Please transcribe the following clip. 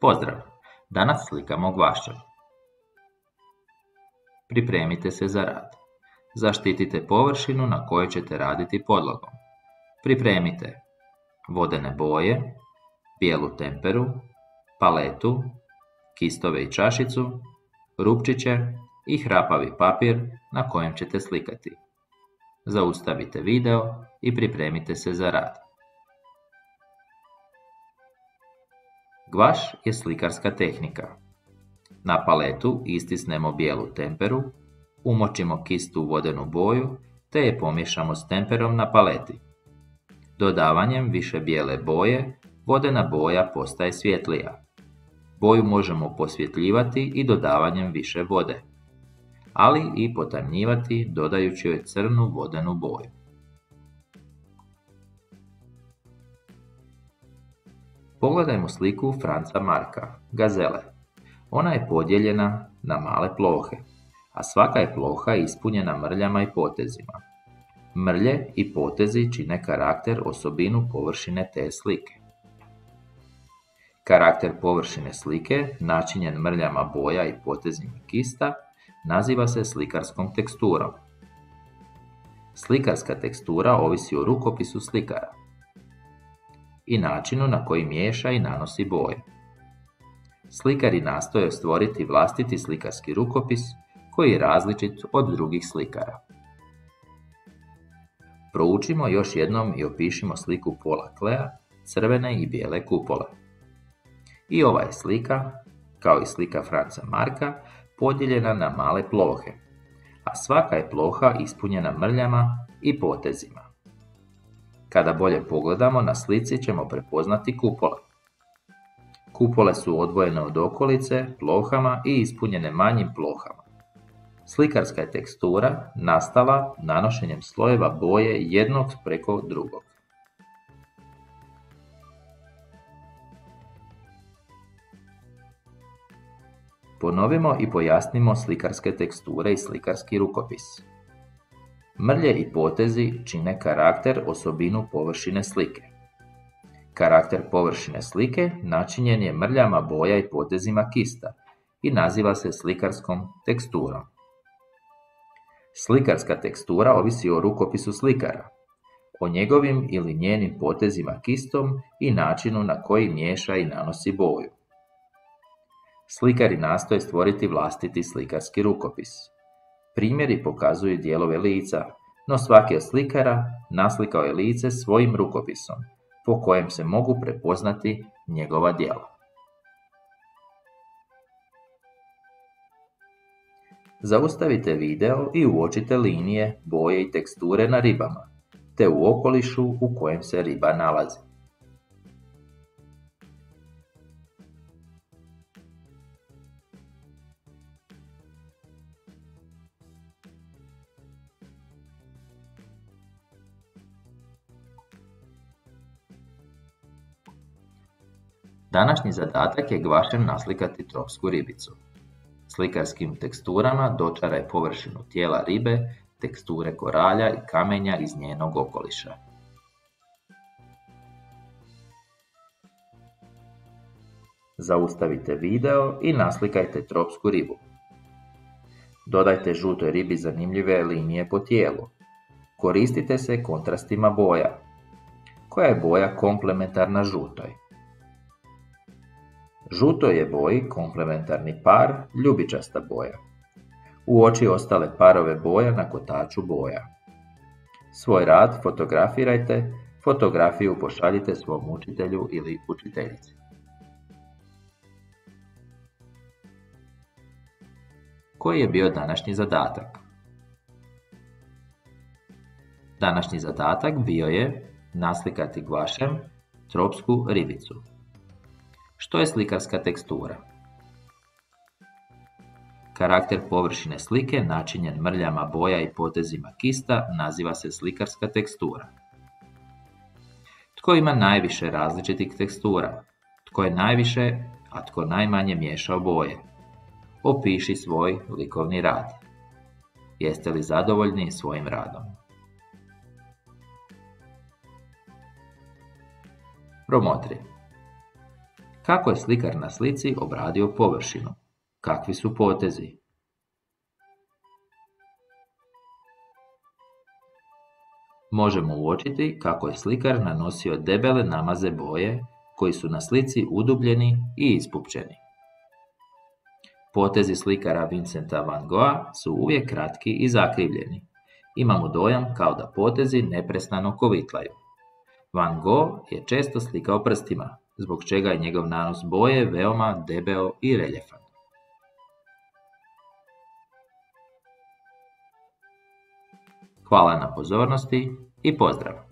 Pozdrav! Danas slikamo gvašćem. Pripremite se za rad. Zaštitite površinu na kojoj ćete raditi podlogom. Pripremite vodene boje, bijelu temperu, paletu, kistove i čašicu, rupčiće i hrapavi papir na kojem ćete slikati. Zaustavite video i pripremite se za rad. Gvaš je slikarska tehnika. Na paletu istisnemo bijelu temperu, umočimo kistu u vodenu boju te je pomiješamo s temperom na paleti. Dodavanjem više bijele boje, vodena boja postaje svjetlija. Boju možemo posvjetljivati i dodavanjem više vode, ali i potamnjivati dodajući joj crnu vodenu boju. Pogledajmo sliku Franca Marka, gazele. Ona je podijeljena na male plohe, a svaka je ploha ispunjena mrljama i potezima. Mrlje i potezi čine karakter osobinu površine te slike. Karakter površine slike, načinjen mrljama boja i potezima kista, naziva se slikarskom teksturom. Slikarska tekstura ovisi o rukopisu slikara i načinu na koji miješa i nanosi boje. Slikari nastoje stvoriti vlastiti slikarski rukopis koji je različit od drugih slikara. Proučimo još jednom i opišimo sliku Pola Klea, crvene i bijele kupole. I ova je slika, kao i slika Franca Marka, podijeljena na male plohe, a svaka je ploha ispunjena mrljama i potezima. Kada bolje pogledamo, na slici ćemo prepoznati kupole. Kupole su odvojene od okolice, plohama i ispunjene manjim plohama. Slikarska je tekstura nastala nanošenjem slojeva boje jednog preko drugog. Ponovimo i pojasnimo slikarske teksture i slikarski rukopis. Mrlje i potezi čine karakter osobinu površine slike. Karakter površine slike načinjen je mrljama boja i potezima kista i naziva se slikarskom teksturom. Slikarska tekstura ovisi o rukopisu slikara, o njegovim ili njenim potezima kistom i načinu na koji miješa i nanosi boju. Slikari nastoje stvoriti vlastiti slikarski rukopis. Primjeri pokazuju dijelove lica, no svaki od slikara naslikao je lice svojim rukopisom, po kojem se mogu prepoznati njegova djela. Zaustavite video i uočite linije, boje i teksture na ribama, te u okolišu u kojem se riba nalazi. Današnji zadatak je gvašem naslikati tropsku ribicu. Slikarskim teksturama dočaraj površinu tijela ribe, teksture koralja i kamenja iz njenog okoliša. Zaustavite video i naslikajte tropsku ribu. Dodajte žutoj ribi zanimljive linije po tijelu. Koristite se kontrastima boja. Koja je boja komplementarna žutoj? Žuto je boji komplementarni par ljubičasta boja. U oči ostale parove boja na kotaču boja. Svoj rad fotografirajte, fotografiju pošaljite svom učitelju ili učiteljici. Koji je bio današnji zadatak? Današnji zadatak bio je naslikati gvašem tropsku ribicu. Što je slikarska tekstura? Karakter površine slike, načinjen mrljama boja i potezima kista, naziva se slikarska tekstura. Tko ima najviše različitih tekstura? Tko je najviše, a tko najmanje miješao boje? Opiši svoj likovni rad. Jeste li zadovoljni svojim radom? Promotri. Kako je slikar na slici obradio površinu? Kakvi su potezi? Možemo uočiti kako je slikar nanosio debele namaze boje koji su na slici udubljeni i ispupčeni. Potezi slikara Vincenta van Gogha su uvijek kratki i zakrivljeni. Imamo dojam kao da potezi neprestano kovitlaju. Van Gogh je često slikao prstima, zbog čega je njegov nanos boje veoma debeo i reljefan. Hvala na pozornosti i pozdrav!